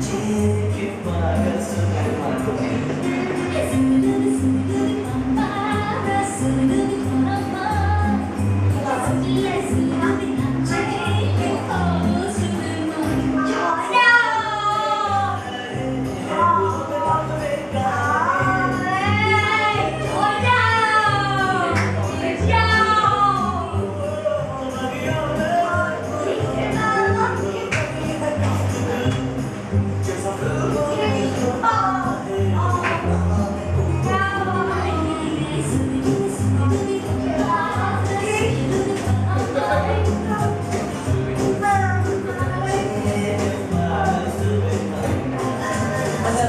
제게 막았어